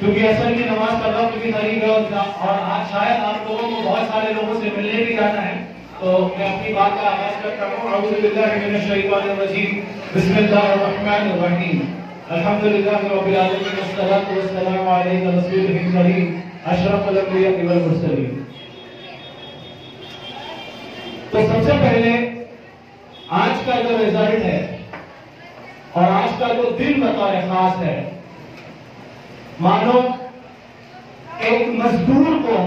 کیونکہ اصل کی نماز کا وقت بھی قریب ہے اور آج شاید آپ لوگوں کو بہت سارے لوگوں سے ملنے بھی جانا ہے، تو میں اپنی بات کا آغاز کرتا ہوں۔ اعوذ باللہ من الشیطان الرجیم۔ بسم اللہ الرحمن الرحیم۔ الحمد للہ رب العالمین، والصلاة والسلام علیہ رسول کریم اشرف الانبیاء والمرسلین۔ تو سب سے پہلے، آج کا جو رزلٹ ہے اور آج کا جو دن بطور خاص ہے مانو، ایک مزدور کو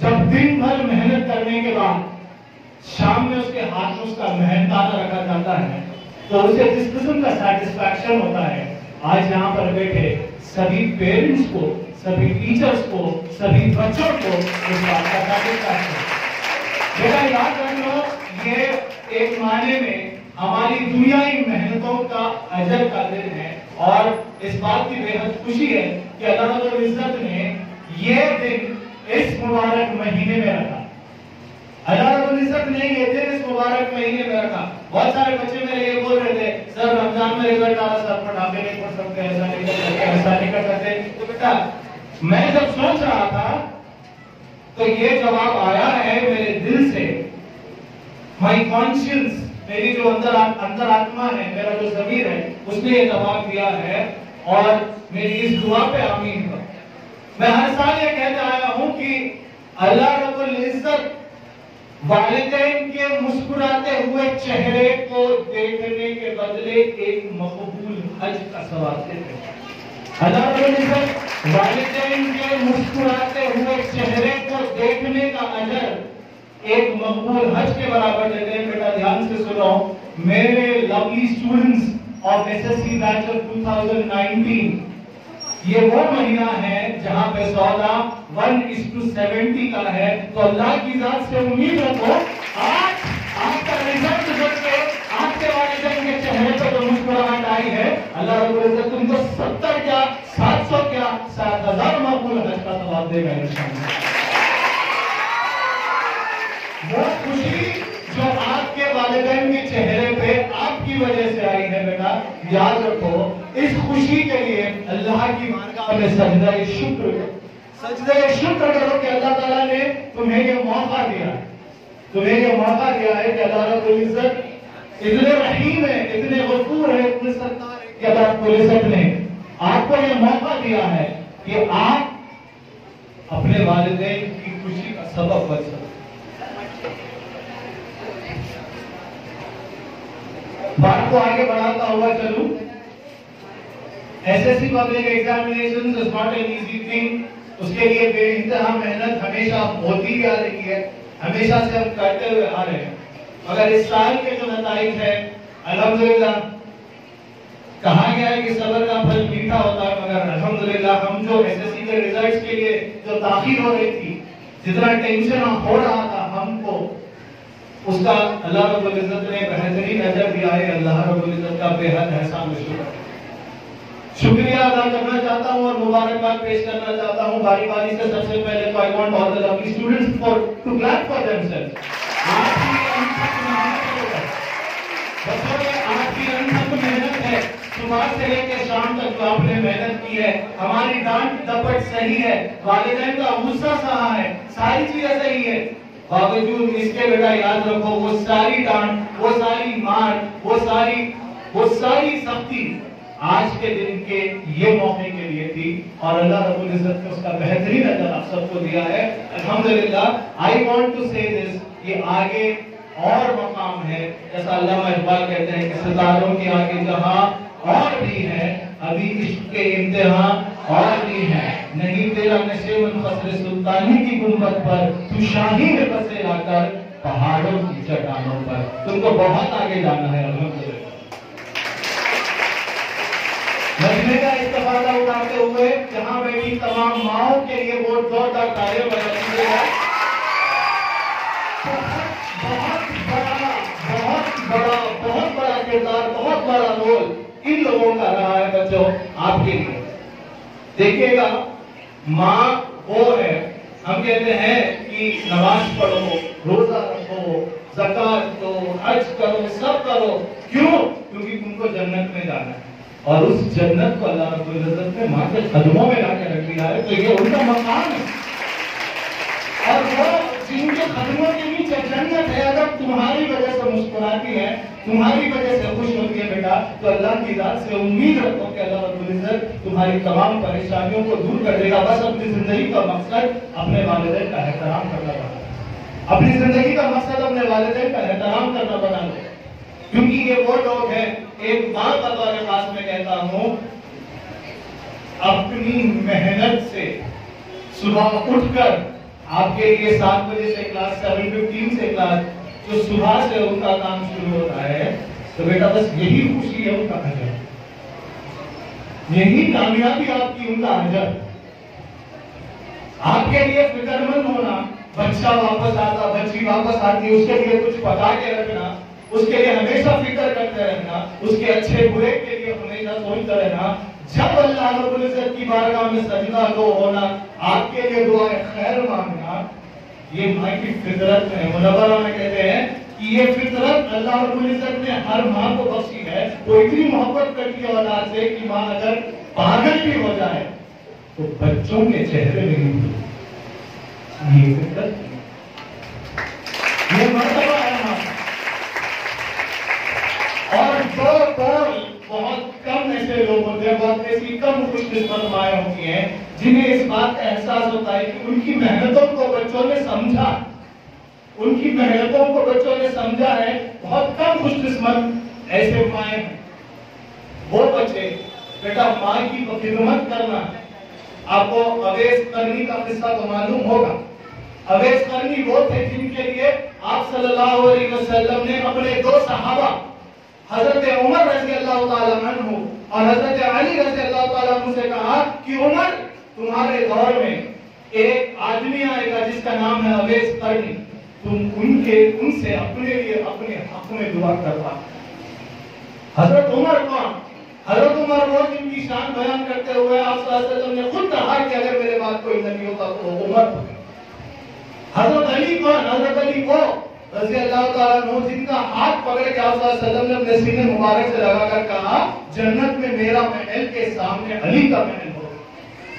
جب دن بھر محنت کرنے کے بعد شام میں اس کے ہاتھ میں اس کا محنتانہ رکھا جاتا ہے، تو اسے جس قسم کا سیٹسفیکشن ہوتا ہے، آج یہاں پر بیٹھے سبھی پیرنٹس کو، سبھی ٹیچرز کو، سبھی بچوں کو اس بات کا سیٹسفیکشن بیٹا، یاد رکھ لو یہ ایک معنی میں ہماری دنیائی محنتوں کا اجر کا دن ہے۔ اور اس بات کی بے حد خوشی ہے کہ اللہ رب العزت نے یہ دن اس مبارک مہینے میں رکھا۔ اللہ رب العزت نے یہ دن اس مبارک مہینے میں رکھا۔ بہت سارے بچے میرے یہ بول رہے تھے، سر، رمضان میں رزلٹ آ رہا سر پڑھاتے نہیں پڑھ سکتے، ایسا نہیں کر سکتے، ایسا نہیں کر سکتے۔ تو بیٹا، میں جب سوچ رہا تھا، تو یہ جواب آیا ہے میرے دل سے۔ مائی کانشینس میری جو اندر اندر آتما ہے، میرا جو ضمیر ہے، اس نے یہ جواب دیا ہے اور میری اس دعا پہ آمین ہو۔ میں ہر سال یہ کہتے آیا ہوں کہ اللہ رب العزت والدین کے مسکراتے ہوئے چہرے کو دیکھنے کے بدلے ایک مقبول حج کا سوال دیتے ہیں۔ اللہ رب العزت والدین کے مسکراتے ہوئے چہرے کو دیکھنے کا اجر ایک مقبول حج کے برابر دیتے ہیں بیٹا دھیان سے سنو میرے lovely students of S S C batch of 2019 یہ وہ مہینہ ہے جہاں پہ سودا 1 is to 70 کا ہے۔ تو اللہ کی ذات سے امید رکھو، آج آپ کا رزلٹ دیکھ کے، آپ کے والدین کے چہرے پہ جو مسکراہٹ آئی ہے، اللہ رب العزت تم کو 70 کیا 700 کیا 7000 مقبول حج کا ثواب دے گا انشاءاللہ وہ خوشی جو آپ کے والدین کے چہرے پہ آپ کی وجہ سے آئی ہے بیٹا یاد رکھو، اس خوشی کے لیے اللہ کی مارگاہ میں سجدہ شکر کرو سجدہ شکر کرو کہ اللہ تعالیٰ نے تمہیں یہ موقع دیا۔ ہے تمہیں یہ موقع دیا ہے کہ اللہ رب العزت اتنے رحیم ہے، اتنے غفور ہے اتنے ستار ہے کہ اللہ رب العزت نے آپ کو یہ موقع دیا ہے کہ آپ اپنے والدین کی خوشی کا سبب بن سکتے بات کو آگے بڑھاتا ہوا چلوں۔ S S C public examination is not an easy thing اس کے لیے بے انتہا محنت ہمیشہ ہوتی بھی آ رہی ہے۔ ہمیشہ سے ہم کرتے ہوئے آ رہے ہیں۔ مگر اس سال کے جو نتائج ہے الحمدللہ، کہا گیا ہے کہ صبر کا پھل میٹھا ہوتا ہے، مگر الحمدللہ ہم جو ایس ایس سی کے ریزلٹس کے لیے جو تاخیر ہو رہی تھی، جتنا ٹینشن ہو رہا تھا، ہم کو اس کا اللہ رب العزت نے بہترین اجر دیا ہے۔ اللہ رب العزت کا بے حد احسان شکر شکریہ ادا کرنا چاہتا ہوں اور مبارکباد پیش کرنا چاہتا ہوں۔ باری باری سے سب سے پہلے تو I want all the lovely students for to clap for them self آپ کی انتھک محنت ہے۔ صبح سے لے کے شام تک جو آپ نے محنت کی ہے۔ ہماری ڈانٹ دپٹ صحیح ہے۔ والدین کا غصہ سہا ہے۔ ساری چیزیں صحیح ہے۔ باوجود اس کے بیٹا یاد رکھو، وہ ساری ڈانٹ وہ ساری مار وہ ساری وہ ساری سختی آج کے دن کے یہ موقع کے لیے تھی اور اللہ رب العزت نے اس کا بہترین اجر آپ سب کو دیا ہے۔ الحمدللہ آئی وانٹ ٹو سے دس یہ آگے اور مقام ہے۔ جیسا علامہ اقبال کہتے ہیں کہ ستاروں کے آگے جہاں اور بھی ہے ابھی عشق کے امتحان اور بھی ہے نہیں تیرا نشے منفصل سلطانی کی گنبد پر، تو شاہی میں بسے آ کر پہاڑوں کی چٹانوں پر۔ تم کو بہت آگے جانا ہے، الحمدللہ۔ مجمع کا استفادہ اٹھاتے ہوئے جہاں بیٹھی تمام ماؤں کے لیے وہ زوردار تالیاں بجاتی ہے گا۔ بہت بڑا بہت بڑا بہت بڑا کردار، بہت بڑا رول۔ ان لوگوں کا رہا ہے بچوں، آپ کے لیے۔ دیکھیے گا، ماں وہ ہے، ہم کہتے ہیں کہ نماز پڑھو، روزہ رکھو زکات دو، حج کرو، سب کرو۔ کیوں؟ کیونکہ تم کو جنت میں جانا ہے۔ اور اس جنت کو اللہ رب العزت نے ماں کے قدموں میں لا کے رکھ دیا ہے۔ تو یہ ان کا مقام ہے۔ وہ جن کے قدموں کے نیچے جنت ہے۔ اگر تمہاری وجہ سے مسکراتی ہے، تمہاری وجہ سے خوش ہوتی ہے بیٹا، تو اللہ کی ذات سے امید رکھو کہ اللہ رب العزت تمہاری تمام پریشانیوں کو دور کر دے گا۔ بس اپنی زندگی کا مقصد اپنے والدین کا احترام کرنا بنا اپنی زندگی کا مقصد اپنے والدین کا احترام کرنا بنا لو کیونکہ یہ وہ لوگ ہیں، ایک ماں کا طور خاص میں کہتا ہوں، اپنی محنت سے صبح اٹھ کر آپ کے لیے سات بجے سے کلاس، سیون ففٹین سے کلاس جو صبح سے ان کا کام شروع ہوتا ہے، تو بیٹا بس یہی خوشی ہے، ان کا حجر۔ یہی کامیابی آپ کی، ان کا حجر۔ آپ کے لیے فکر مند ہونا، بچہ واپس آتا، بچی واپس آتی، اس کے لیے کچھ پکا کے رکھنا، اس کے لیے ہمیشہ فکر کرتے رہنا، اس کے اچھے برے کے لیے ہمیشہ سوچتے رہنا۔ جب اللہ رب العزت کی بارگاہ میں سجدہ دو ہونا، آپ کے لیے دعائیں خیر مانگنا۔ یہ ماں کی فطرت میں منورہ میں کہتے ہیں کہ یہ فطرت اللہ رب العزت نے ہر ماں کو بخشی ہے۔ وہ اتنی محبت کرتی ہے اولاد سے کہ ماں اگر پاگل بھی ہو جائے تو بچوں کے چہرے میں نہیں یہ فطرت یہ مرتبہ ہے ماں اور دو قول بہت کم ایسے لوگ ہوتے ہیں، بہت ایسی کم خوش قسمت مائیں ہوتی ہیں۔ جنہیں اس بات کا احساس ہوتا ہے کہ ان کی محنتوں کو بچوں نے سمجھا۔ ان کی محنتوں کو بچوں نے سمجھا ہے۔ بہت کم خوش قسمت ایسے مائیں ہیں۔ وہ بچے، بیٹا، ماں کی خدمت کرنا آپ کو اویس کرنی کا قصہ تو معلوم ہوگا۔ اویس کرنی وہ تھے جن کے لیے آپ صلی اللہ علیہ وسلم نے اپنے دو صحابہ، حضرت عمر رضی اللہ تعالیٰ عنہ اور حضرت علی رضی اللہ تعالیٰ عنہ سے کہا کہ عمر تمہارے دور میں ایک آدمی آئے گا جس کا نام ہے اویس کرنی تم ان کے، ان سے اپنے لیے اپنے حق میں دعا کروا۔ حضرت عمر کون؟ حضرت عمر وہ جن کی شان بیان کرتے ہوئے آپ صلی اللہ علیہ وسلم نے خود کہا کہ اگر میرے بعد کوئی نبی ہوتا تو وہ عمر ہوگا حضرت علی کون؟ حضرت علی وہ رضی اللہ تعالیٰ عنہ، جن کا ہاتھ پکڑ کے آپ صلی اللہ علیہ وسلم نے اپنے سینے مبارک سے لگا کر کہا، جنت میں میرا محل کے سامنے علی کا محل۔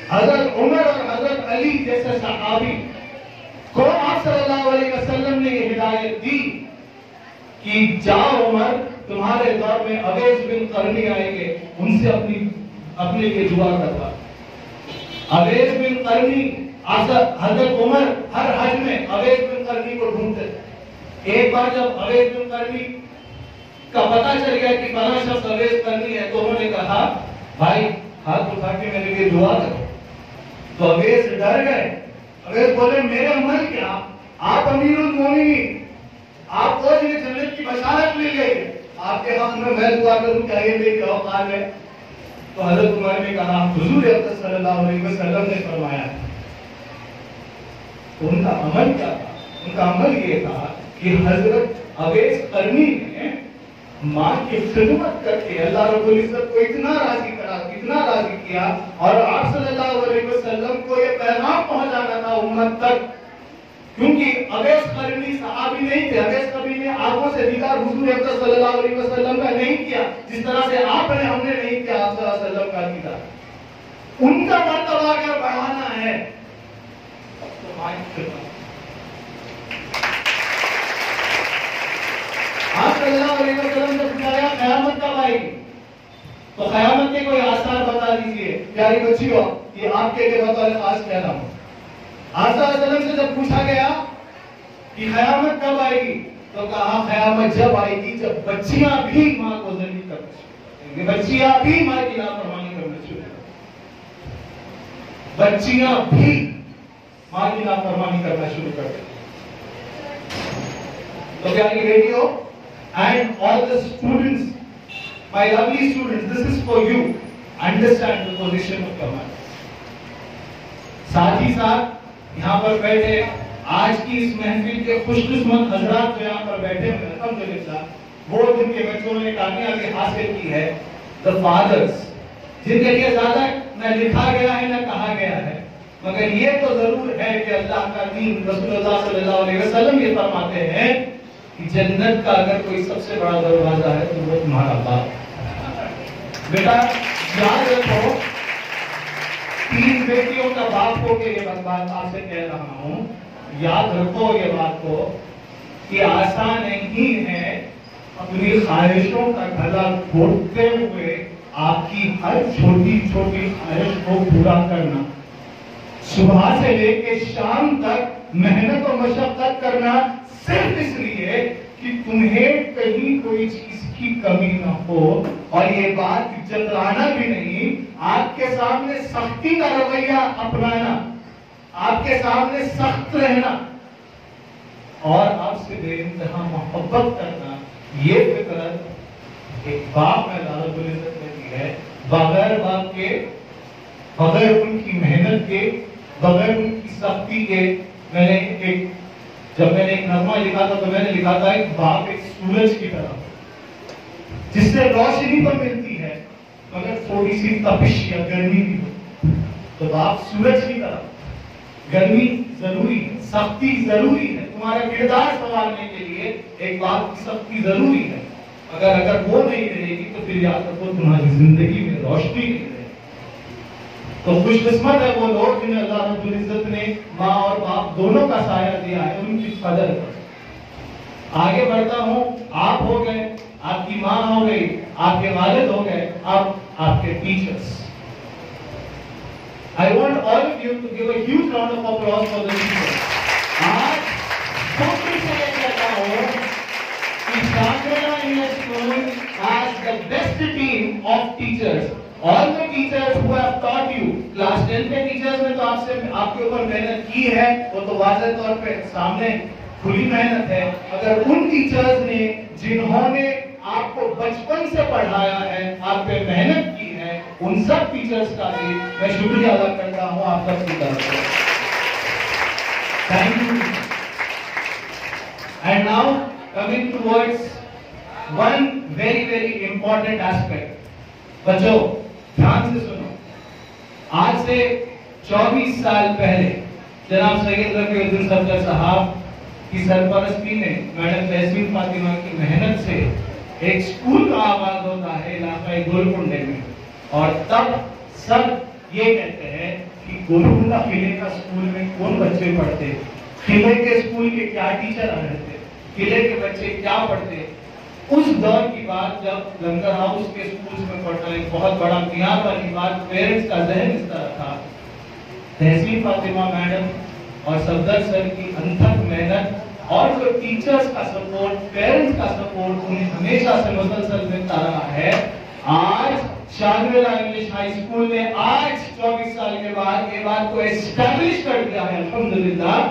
حضرت عمر اور حضرت علی جیسے صحابی کو آپ صلی اللہ علیہ وسلم نے یہ ہدایت دی کہ جاؤ عمر، تمہارے دور میں اویس بن قرنی آئیں گے، ان سے اپنی، اپنے لیے دعا کروا۔ اویس بن قرنی حضرت عمر ہر حج میں اویس بن قرنی کو ڈھونڈتے تھے۔ ایک بار جب اویس بن قرنی کا پتہ چل گیا کہ فلاں شخص اویس قرنی ہے، تو انہوں نے کہا، بھائی، ہاتھ اٹھا کے میرے لیے دعا کرو۔ تو اویس ڈر گئے۔ اویس بولے، میرے عمل کیا آپ امیر المومنین، آپ کو یہ جنت کی بشارت مل گئی آپ کے حق میں میں دعا کروں کیا یہ میری اوقات ہے تو حضرت عمر نے کہا، حضور اقدس صلی اللہ علیہ وسلم نے فرمایا، ان کا عمل کیا تھا؟ ان کا عمل یہ تھا کہ حضرت اویس قرنی نے ماں کی خدمت کر کے اللہ رب العزت کو اتنا راضی کرا اتنا راضی کیا اور آپ صلی اللہ علیہ وسلم کو یہ پیغام پہنچانا تک، کیونکہ اویس قرنی صحابی نہیں تھے، اویس قرنی نے آنکھوں سے دیدار حضور اقدس صلی اللہ علیہ وسلم کا نہیں کیا، جس طرح سے آپ نے ہم نے نہیں کیا، آپ صلی اللہ علیہ وسلم کا دیدار ان کا مرتبہ اگر بڑھانا ہے، تو ماں کی خدمت آپ صلی اللہ علیہ وسلم نے پوچھا قیامت کب آئے گی؟ تو قیامت کے کوئی آثار بتا دیجیے۔ پیاری بچیوں، یہ آپ کے لیے بطور خاص کہنا ہوں آپ صلی سے جب پوچھا گیا کہ قیامت کب آئے گی تو کہا قیامت جب آئے گی جب بچیاں بھی ماں کو ذلیل کرنا شروع بچیاں بھی ماں کی نافرمانی کرنا شروع کریں بچیاں بھی ماں کی نافرمانی کرنا شروع کر دیں تو پیاری بیٹیوں and all the students, my lovely students, this is for you. Understand the position of your mother. ساتھ ہی ساتھ یہاں پر بیٹھے۔ آج کی اس محفل کے خوش قسمت حضرات جو یہاں پر بیٹھے ہوئے الحمدللہ، وہ جن کے بچوں نے کامیابی حاصل کی ہے دا فادرس جن کے لیے زیادہ نہ لکھا گیا ہے، نہ کہا گیا ہے۔ مگر یہ تو ضرور ہے کہ اللہ کا دین رسول اللہ صلی اللہ علیہ وسلم یہ فرماتے ہیں کہ جنت کا اگر کوئی سب سے بڑا دروازہ ہے، تو وہ تمہارا باپ بیٹا، یاد رکھو تین بیٹیوں کا باپ ہو کے یہ بات آپ سے کہہ رہا ہوں۔ یاد رکھو یہ بات کو کہ آسان نہیں ہے اپنی خواہشوں کا گلا گھوٹتے ہوئے آپ کی ہر چھوٹی چھوٹی خواہش کو پورا کرنا۔ صبح سے لے کے شام تک محنت و مشقت کرنا صرف اس لیے کہ تمہیں کہیں کوئی چیز کی کمی نہ ہو اور یہ بات جتلانا بھی نہیں، آپ کے سامنے سختی کا رویہ اپنانا، آپ کے سامنے سخت رہنا اور آپ سے بے انتہا محبت کرنا، یہ فطرت ایک باپ میں رب العزت نے دی ہے۔ بغیر باپ کے، بغیر ان کی محنت کے، بغیر ان کی سختی کے، میں نے ایک جب میں نے ایک نغمہ لکھا تھا تو میں نے لکھا تھا ایک باپ ایک سورج کی طرح۔ جس سے روشنی تو ملتی ہے، مگر تھوڑی سی تپش یا گرمی بھی ہو تو باپ سورج کی طرف گرمی ضروری ہے، سختی ضروری ہے۔ تمہارا کردار سنبھالنے کے لیے ایک باپ کی سختی ضروری ہے۔ اگر اگر وہ نہیں رہے گی تو پھر یاد رکھو تمہاری زندگی میں روشنی نہیں تو خوش قسمت ہے وہ لوگ جنہیں اللہ رب العزت نے ماں اور باپ دونوں کا سایہ دیا ہے، ان کی قدر آگے بڑھتا ہوں، آپ ہو گئے، آپ کی ماں ہو گئی، آپ کے والد ہو گئے، اب آپ کے teachers I want all of you to give a huge round of applause for the teachers. آج سب سے یہ کہتا ہوں کہ Shakira English school has the best team of teachers. All the teachers who have taught you, class 10 کے teachers نے تو آپ سے آپ کے اوپر محنت کی ہے وہ تو واضح طور پہ سامنے کھلی محنت ہے۔ اگر ان ٹیچرز نے جنہوں نے آپ کو بچپن سے پڑھایا ہے آپ پہ محنت کی ہے ان سب ٹیچرز کا بھی میں شکریہ ادا کرتا ہوں۔ آپ سب کی طرف سے thank you and now coming towards one very very important aspect بچوں دھیان سے سنو۔ آج سے چوبیس سال پہلے جناب سید رفیع الدین صفدر صاحب کی سرپرستی میں میڈم تحسین فاطمہ کی محنت سے ایک سکول کا آغاز ہوتا ہے علاقہ گولکنڈے میں۔ اور تب سب یہ کہتے ہیں کہ گولکنڈا قلعے کا سکول میں کون بچے پڑھتے؟ قلعے کے سکول کے کیا ٹیچر آ رہے تھے؟ قلعے کے بچے کیا پڑھتے؟ اس دور کی بات جب لنگر ہاؤس کے سکولز میں پڑھنا ایک بہت بڑا میار والی بات پیرنٹس کا ذہن اس طرح تھا۔ تحصیل فاطمہ میڈم اور صفدر سر کی انتھک محنت اور جو ٹیچرز کا سپورٹ پیرنٹس کا سپورٹ انہیں ہمیشہ سے مسلسل ملتا رہا ہے۔ آج شاہدویلا انگلش ہائی اسکول نے آج چوبیس سال کے بعد یہ بات کو اسٹیبلش کر دیا ہے۔ الحمدللہ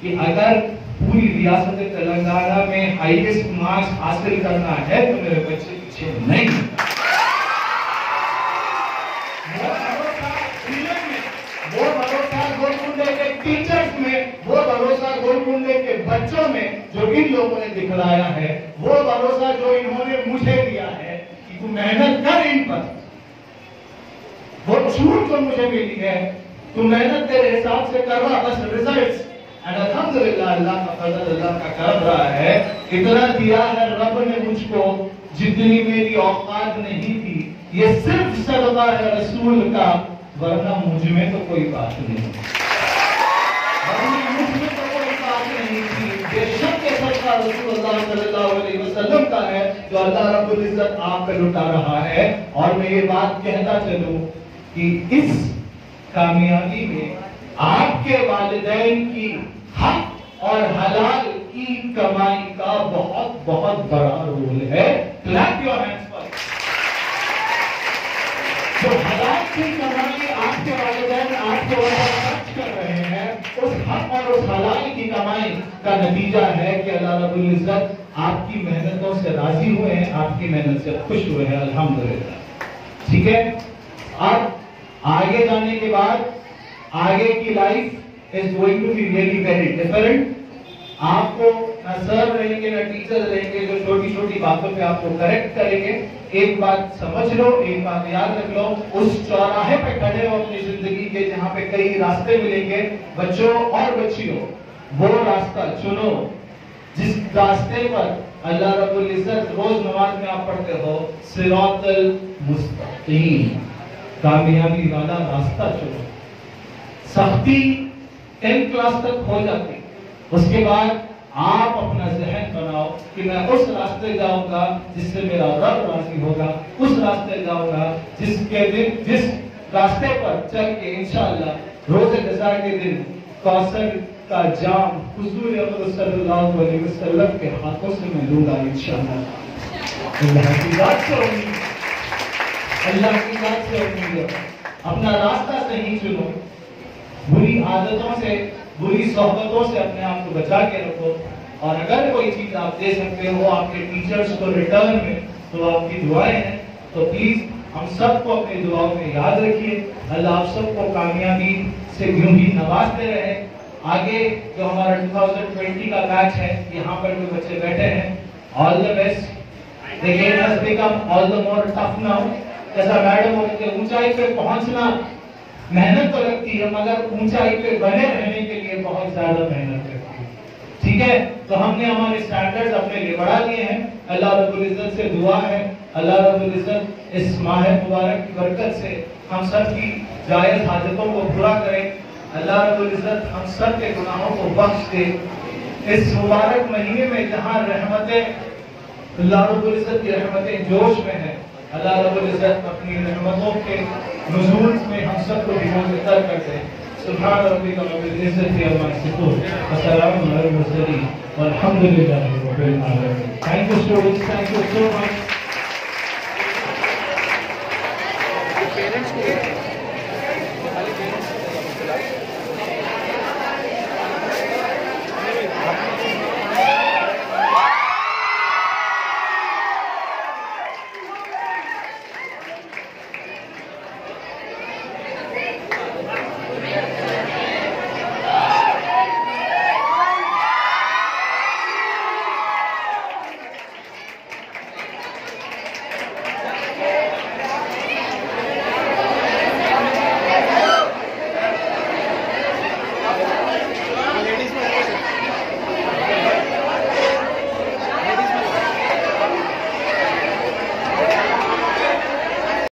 کہ اگر پوری ریاست تلنگانہ میں ہائیسٹ مارکس حاصل کرنا ہے تو میرے بچے پیچھے نہیں وہ بھروسہ گولکنڈے کے ٹیچرز میں وہ بھروسہ گولکنڈے کے بچوں میں جو ان لوگوں نے دکھلایا ہے وہ بھروسہ جو انہوں نے مجھے دیا ہے کہ تو محنت کر ان پر۔ وہ چھوٹ جو مجھے ملی ہے، تو محنت تیرے حساب سے کر رہا، بس ریزلٹس الحمدللہ اللہ کا فضل اللہ کا کرم رہا ہے اتنا دیا ہے رب نے مجھ کو جتنی میری اوقات نہیں تھی یہ صرف صدقہ ہے رسول کا ورنہ مجھ میں تو کوئی بات نہیں ورنہ مجھ میں تو کوئی بات نہیں تھی بے شک صدقہ رسول اللہ صلی اللہ علیہ وسلم کا ہے جو اللہ رب العزت آپ پہ لٹا رہا ہے اور میں یہ بات کہتا چلوں کہ اس کامیابی میں آپ کے والدین کی حق اور حلال کی کمائی کا بہت بہت بڑا رول ہے۔ کلیپ یور ہینڈز پر جو حلال کی کمائی آپ کے والدین، آپ کے اوپر خرچ کر رہے ہیں، اس حق اور اس حلال کی کمائی کا نتیجہ ہے کہ اللہ رب العزت آپ کی محنتوں سے راضی ہوئے ہیں، آپ کی محنت سے خوش ہوئے ہیں، الحمدللہ۔ ٹھیک ہے؟ اب آگے جانے کے بعد آگے کی life is going to be really very different. آپ کو نہ سر رہیں گے، نہ ٹیچر رہیں گے، جو چھوٹی چھوٹی باتوں پہ آپ کو کریکٹ کریں گے، ایک بات سمجھ لو، ایک بات یاد رکھ لو، اس چوراہے پہ کھڑے ہو اپنی زندگی کے جہاں پہ کئی راستے ملیں گے، بچوں اور بچیوں، وہ راستہ چنو، جس راستے پر اللہ رب العزت روز نماز میں آپ پڑھتے ہو سراط المستقیم، کامیابی والا راستہ چنو سختی ٹین کلاس تک ہو جاتی۔ اس کے بعد آپ اپنا ذہن بناؤ کہ میں اس راستے جاؤں گا جس سے میرا رب راضی ہوگا۔ اس راستے جاؤں گا جس کے دن، جس راستے پر چل کے انشاءاللہ روز جزا کے دن کوثر کا جام حضور اکبر صلی اللہ علیہ وسلم کے ہاتھوں سے میں لوں گا انشاءاللہ۔ اللہ کی ذات سے امید۔ اللہ کی ذات سے امید۔ اپنا راستہ صحیح چنو۔ بری عادتوں سے، بری صحبتوں سے اپنے آپ کو بچا کے رکھو۔ اور اگر کوئی چیز آپ دے سکتے ہو، آپ کے ٹیچرز کو ریٹرن میں تو آپ کی دعائیں ہیں۔ تو پلیز ہم سب کو اپنی دعاؤں میں یاد رکھیے۔ اللہ آپ سب کو کامیابی سے یوں ہی نوازتے رہے۔ آگے جو ہمارا 2020 کا بیچ ہے، یہاں پر جو بچے بیٹھے ہیں all the best the game has become all the more جیسا میڈم ہو کہ اونچائی پہ پہنچنا محنت تو لگتی ہے، مگر اونچائی پہ بنے رہنے کے لیے بہت زیادہ محنت لگتی ہے۔ ٹھیک ہے؟ تو ہم نے ہمارے سٹینڈرڈز اپنے لیے بڑھا لیے ہیں۔ اللہ رب العزت سے دعا ہے۔ اللہ رب العزت اس ماہ مبارک کی برکت سے ہم سب کی جائز حاجتوں کو پورا کرے۔ اللہ رب العزت ہم سب کے گناہوں کو بخش دے۔ اس مبارک مہینے میں جہاں رحمتیں، اللہ رب العزت کی رحمتیں جوش میں ہیں اللہ رب العزت اپنی رحمتوں کے نزول میں ہم سب کو بھی تر کر دے۔ سبحان ربی کا رب العزت عما یصفون۔ السلام علی المرسلین۔ والحمد للہ رب العالمین۔ Thank you students thank you so much